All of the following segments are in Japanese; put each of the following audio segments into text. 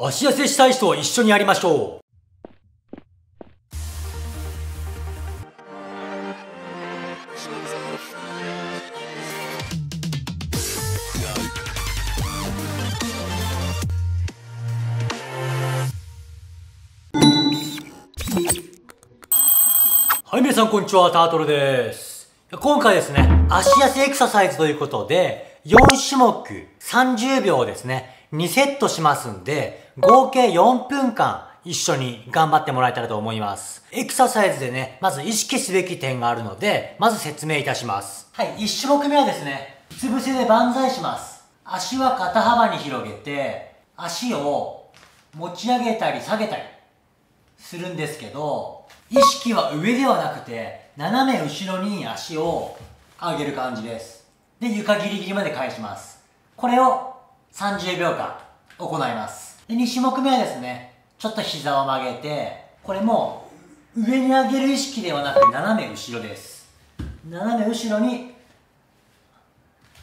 足痩せしたい人は一緒にやりましょう。はい、皆さんこんにちは、タートルです。今回ですね、足痩せエクササイズということで、4種目30秒ですね、2セットしますんで、合計4分間一緒に頑張ってもらえたらと思います。エクササイズでね、まず意識すべき点があるので、まず説明いたします。はい、1種目目はですね、うつ伏せで万歳します。足は肩幅に広げて、足を持ち上げたり下げたりするんですけど、意識は上ではなくて、斜め後ろに足を上げる感じです。で、床ギリギリまで返します。これを30秒間行います。で、2種目目はですね、ちょっと膝を曲げて、これも上に上げる意識ではなくて斜め後ろです。斜め後ろに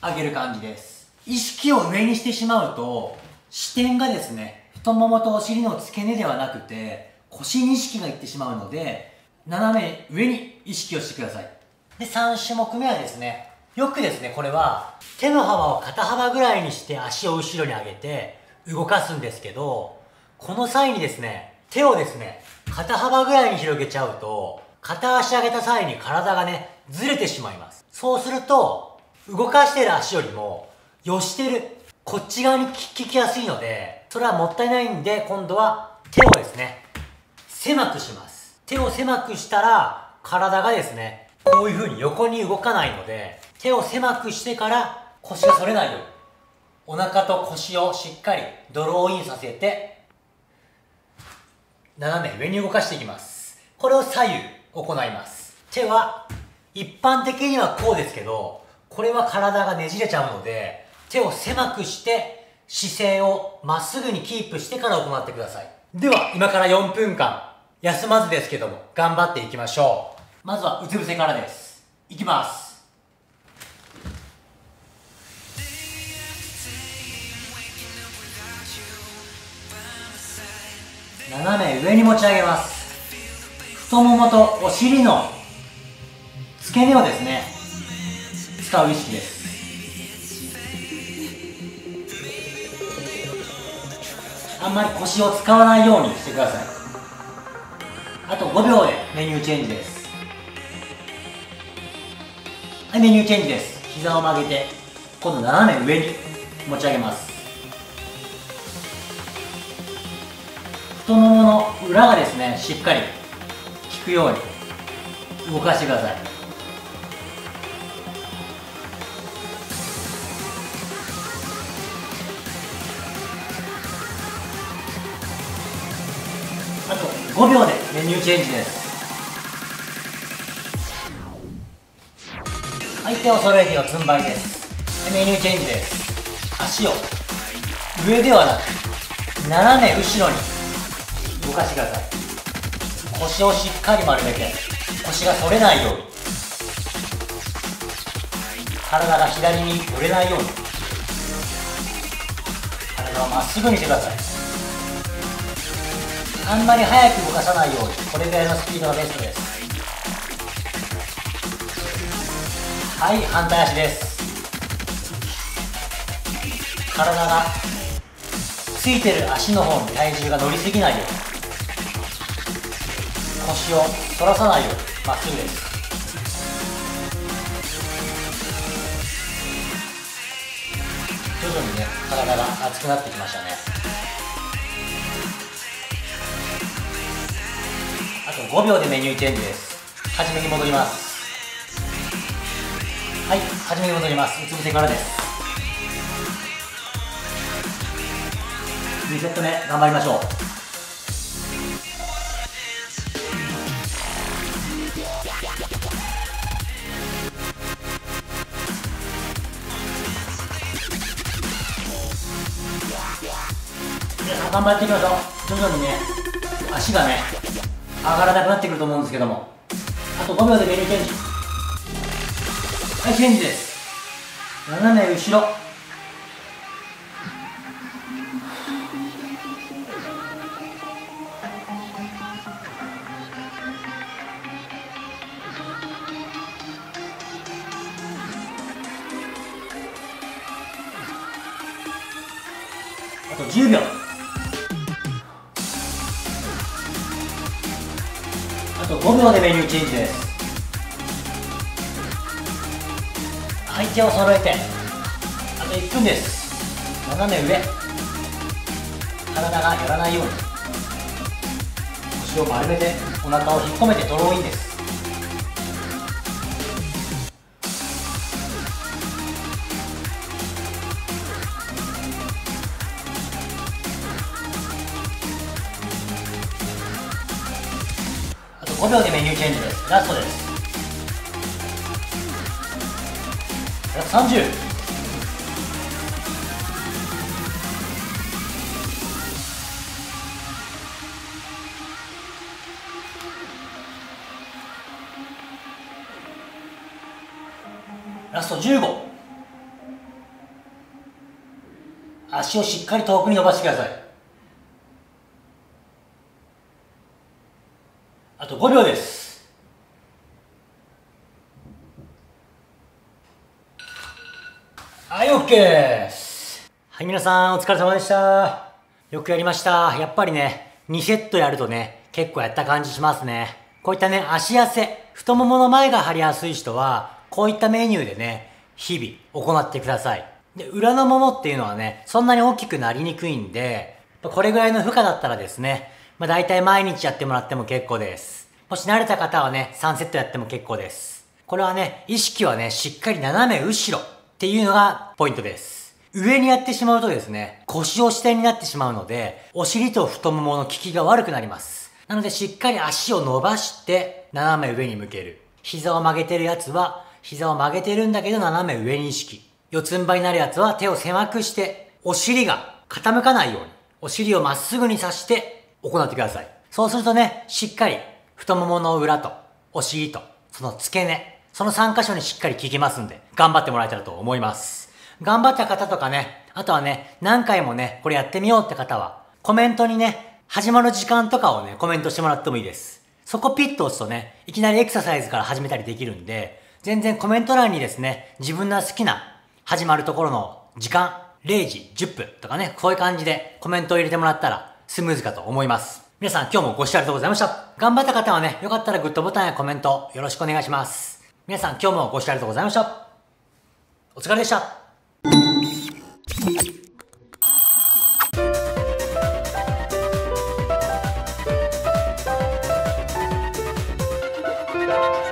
上げる感じです。意識を上にしてしまうと、視点がですね、太ももとお尻の付け根ではなくて、腰に意識がいってしまうので、斜め上に意識をしてください。で、3種目目はですね、よくですね、これは、手の幅を肩幅ぐらいにして足を後ろに上げて動かすんですけど、この際にですね、手をですね、肩幅ぐらいに広げちゃうと、片足上げた際に体がね、ずれてしまいます。そうすると、動かしてる足よりも、寄してる、こっち側に効きやすいので、それはもったいないんで、今度は手をですね、狭くします。手を狭くしたら、体がですね、こういう風に横に動かないので、手を狭くしてから腰が反れないように、お腹と腰をしっかりドローインさせて、斜め上に動かしていきます。これを左右行います。手は、一般的にはこうですけど、これは体がねじれちゃうので、手を狭くして、姿勢をまっすぐにキープしてから行ってください。では、今から4分間、休まずですけども、頑張っていきましょう。まずは、うつ伏せからです。いきます。斜め上に持ち上げます。太ももとお尻の付け根をですね、使う意識です。あんまり腰を使わないようにしてください。あと5秒でメニューチェンジですはいメニューチェンジです膝を曲げて今度斜め上に持ち上げます裏がですねしっかり効くように動かしてください。あと5秒でメニューチェンジです。はい手を揃えてよつん這いです。メニューチェンジです。足を上ではなく斜め後ろに動かしてください。腰をしっかり丸めて腰が反れないように。体が左にぶれないように。体をまっすぐにしてください。あんまり早く動かさないように。これぐらいのスピードがベストです。はい反対足です。体がついてる足の方に体重が乗りすぎないように。腰を反らさないように。まっすぐです。徐々にね体が熱くなってきましたね。あと5秒でメニューチェンジです。初めに戻ります。はい初めに戻ります。うつ伏せからです。2セット目頑張りましょう。皆さん頑張っていきましょう。徐々にね足がね上がらなくなってくると思うんですけども。あと5秒でメニューチェンジ。はいチェンジです。斜め後ろ。10秒。あと5秒でメニューチェンジです。相手を揃えて。あと1分です。斜め上。体が寄らないように。腰を丸めてお腹を引っ込めてドローインです。5秒でメニューチェンジです。ラストです。ラスト30ラスト15足をしっかり遠くに伸ばしてください。あと5秒です。はい OK です。はい皆さんお疲れ様でした。よくやりました。やっぱりね2セットやるとね結構やった感じしますね。こういったね足痩せ太ももの前が張りやすい人はこういったメニューでね、日々行ってください。で、裏のももっていうのはね、そんなに大きくなりにくいんで、これぐらいの負荷だったらですね、まあ大体毎日やってもらっても結構です。もし慣れた方はね、3セットやっても結構です。これはね、意識はね、しっかり斜め後ろっていうのがポイントです。上にやってしまうとですね、腰を支点になってしまうので、お尻と太ももの効きが悪くなります。なのでしっかり足を伸ばして、斜め上に向ける。膝を曲げてるやつは、膝を曲げてるんだけど斜め上に意識。四つん這いになるやつは手を狭くして、お尻が傾かないように、お尻をまっすぐに刺して行ってください。そうするとね、しっかり太ももの裏と、お尻と、その付け根、その3箇所にしっかり効きますんで、頑張ってもらえたらと思います。頑張った方とかね、あとはね、何回もね、これやってみようって方は、コメントにね、始まる時間とかをね、コメントしてもらってもいいです。そこピッと押すとね、いきなりエクササイズから始めたりできるんで、全然コメント欄にですね、自分の好きな始まるところの時間、0時10分とかね、こういう感じでコメントを入れてもらったらスムーズかと思います。皆さん今日もご視聴ありがとうございました。頑張った方はね、よかったらグッドボタンやコメントよろしくお願いします。皆さん今日もご視聴ありがとうございました。お疲れでした。you